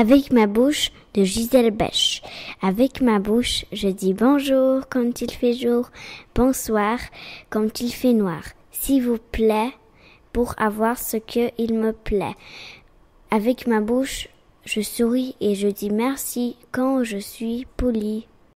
Avec ma bouche de Gisèle Bêche. Avec ma bouche, je dis bonjour quand il fait jour, bonsoir quand il fait noir. S'il vous plaît, pour avoir ce que il me plaît. Avec ma bouche, je souris et je dis merci quand je suis poli.